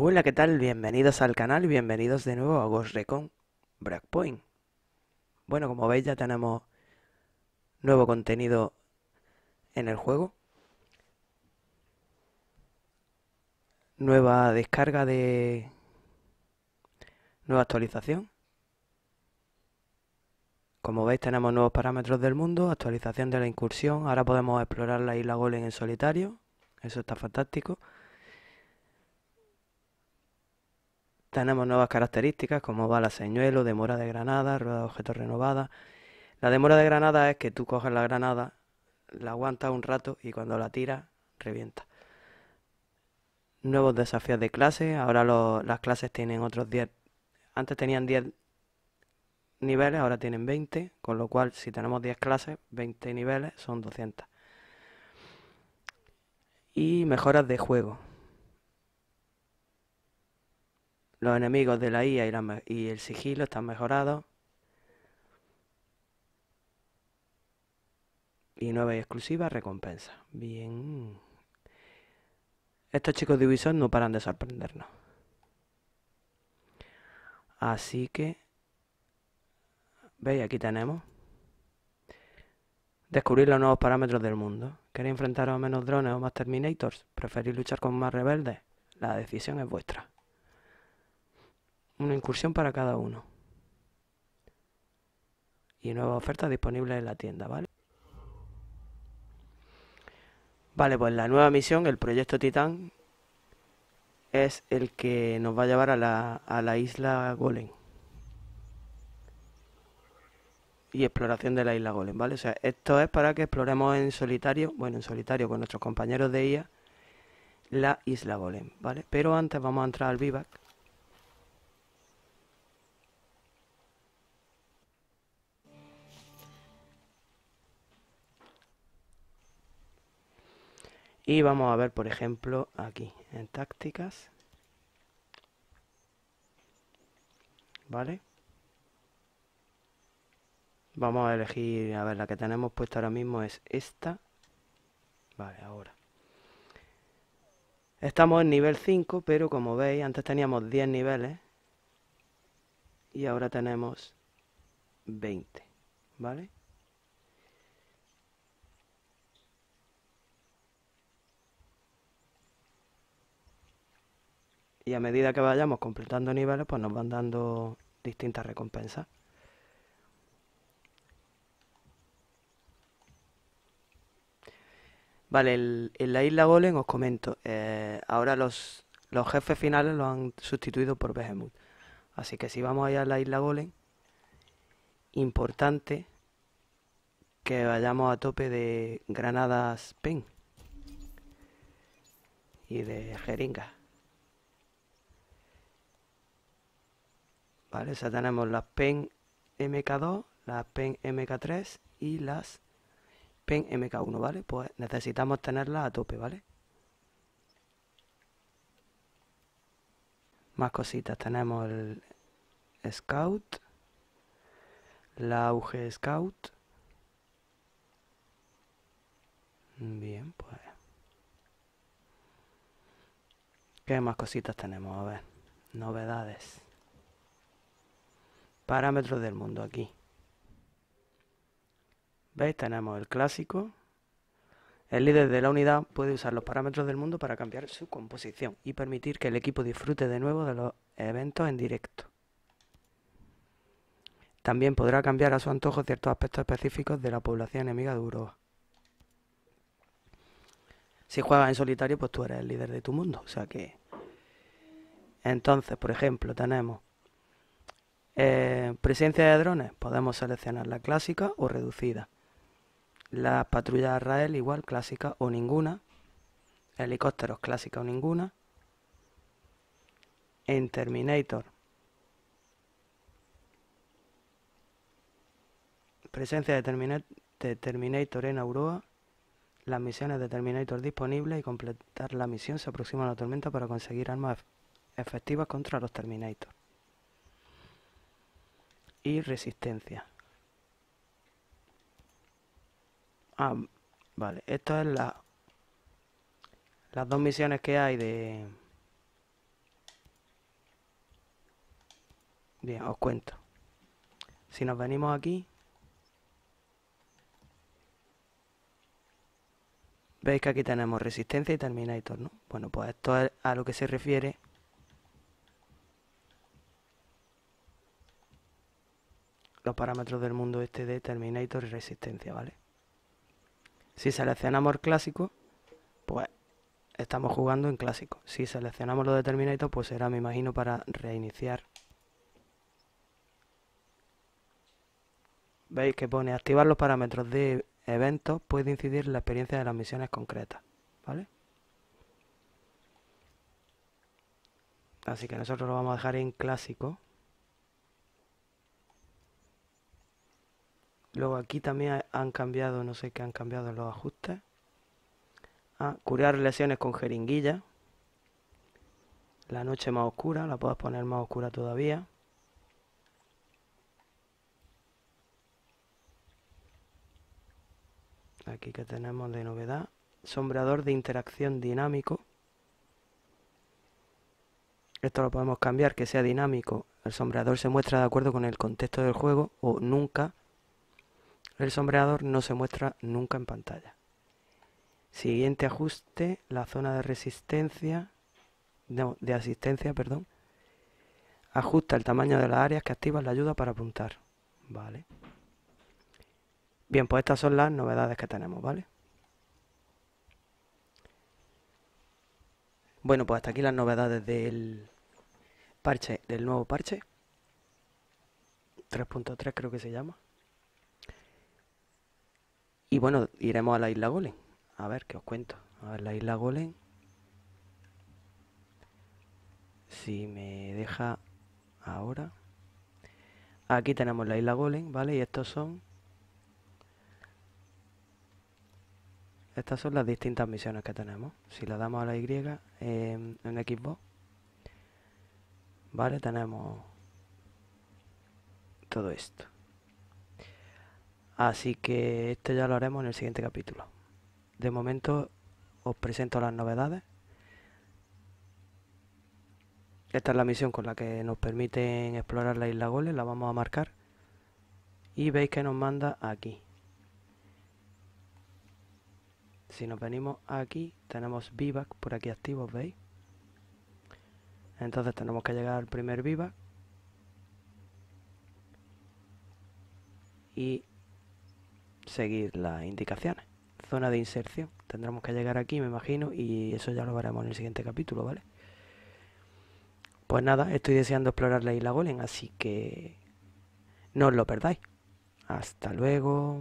Hola, ¿qué tal? Bienvenidos al canal y bienvenidos de nuevo a Ghost Recon Breakpoint. Bueno, como veis ya tenemos nuevo contenido en el juego. Nueva descarga de... Nueva actualización. Como veis tenemos nuevos parámetros del mundo, actualización de la incursión. Ahora podemos explorar la isla Golem en solitario. Eso está fantástico. Tenemos nuevas características como bala señuelo, demora de granada, rueda de objetos renovada. La demora de granada es que tú coges la granada, la aguantas un rato y cuando la tiras, revienta. Nuevos desafíos de clase, ahora las clases tienen otros 10. Antes tenían 10 niveles, ahora tienen 20, con lo cual si tenemos 10 clases, 20 niveles son 200. Y mejoras de juego. Los enemigos de la IA y, el sigilo están mejorados. Y nueva y exclusiva recompensa. Bien. Estos chicos de Ubisoft no paran de sorprendernos. Así que... ¿Veis? Aquí tenemos. Descubrir los nuevos parámetros del mundo. ¿Queréis enfrentaros a menos drones o más Terminators? ¿Preferís luchar con más rebeldes? La decisión es vuestra una incursión para cada uno. Y nuevas ofertas disponibles en la tienda, ¿vale? Vale, pues la nueva misión, el proyecto Titán, es el que nos va a llevar a la, a la isla Golem. Y exploración de la isla Golem, ¿vale? O sea, esto es para que exploremos en solitario, bueno, en solitario con nuestros compañeros de IA, la isla Golem, ¿vale? Pero antes vamos a entrar al vivac Y vamos a ver, por ejemplo, aquí, en tácticas. ¿Vale? Vamos a elegir, a ver, la que tenemos puesta ahora mismo es esta. Vale, ahora. Estamos en nivel 5, pero como veis, antes teníamos 10 niveles. Y ahora tenemos 20, ¿vale? Y a medida que vayamos completando niveles pues nos van dando distintas recompensas. Vale, en la isla Golem os comento, eh, ahora los, los jefes finales los han sustituido por Behemoth. Así que si vamos allá a la isla Golem, importante que vayamos a tope de granadas PEN y de jeringas. Vale, ya tenemos las PEN MK2, las PEN MK3 y las PEN MK1, ¿vale? Pues necesitamos tenerlas a tope, ¿vale? Más cositas, tenemos el Scout, la UG Scout. Bien, pues... ¿Qué más cositas tenemos? A ver, novedades. Parámetros del mundo aquí. ¿Veis? Tenemos el clásico. El líder de la unidad puede usar los parámetros del mundo para cambiar su composición y permitir que el equipo disfrute de nuevo de los eventos en directo. También podrá cambiar a su antojo ciertos aspectos específicos de la población enemiga de Uroa. Si juegas en solitario, pues tú eres el líder de tu mundo. O sea que... Entonces, por ejemplo, tenemos eh, presencia de drones, podemos seleccionar la clásica o reducida. La patrulla de Rael igual, clásica o ninguna. Helicópteros, clásica o ninguna. En Terminator. Presencia de, de Terminator en Aurora. Las misiones de Terminator disponibles y completar la misión se aproxima a la tormenta para conseguir armas efectivas contra los Terminator y resistencia. Ah, vale. Esto es la, las dos misiones que hay de... Bien, os cuento. Si nos venimos aquí... Veis que aquí tenemos resistencia y Terminator, ¿no? Bueno, pues esto es a lo que se refiere los parámetros del mundo este de terminator y resistencia, ¿vale? Si seleccionamos el clásico, pues estamos jugando en clásico. Si seleccionamos lo de terminator, pues será, me imagino, para reiniciar veis que pone activar los parámetros de eventos puede incidir en la experiencia de las misiones concretas, ¿vale? Así que nosotros lo vamos a dejar en clásico. Luego aquí también han cambiado, no sé qué han cambiado los ajustes. Ah, curar lesiones con jeringuilla. La noche más oscura, la puedes poner más oscura todavía. aquí que tenemos de novedad sombreador de interacción dinámico esto lo podemos cambiar que sea dinámico el sombreador se muestra de acuerdo con el contexto del juego o nunca el sombreador no se muestra nunca en pantalla siguiente ajuste la zona de resistencia no, de asistencia perdón ajusta el tamaño de las áreas que activan la ayuda para apuntar vale Bien, pues estas son las novedades que tenemos, ¿vale? Bueno, pues hasta aquí las novedades del parche, del nuevo parche. 3.3 creo que se llama. Y bueno, iremos a la isla Golem. A ver, qué os cuento. A ver, la isla Golem. Si me deja ahora. Aquí tenemos la isla Golem, ¿vale? Y estos son Estas son las distintas misiones que tenemos. Si le damos a la Y en Xbox, vale, tenemos todo esto. Así que esto ya lo haremos en el siguiente capítulo. De momento os presento las novedades. Esta es la misión con la que nos permiten explorar la isla Gole, la vamos a marcar. Y veis que nos manda aquí. Si nos venimos aquí, tenemos vivac por aquí activos, ¿veis? Entonces tenemos que llegar al primer vivac. Y seguir las indicaciones. Zona de inserción. Tendremos que llegar aquí, me imagino, y eso ya lo veremos en el siguiente capítulo, ¿vale? Pues nada, estoy deseando explorar la isla Golem, así que no os lo perdáis. Hasta luego.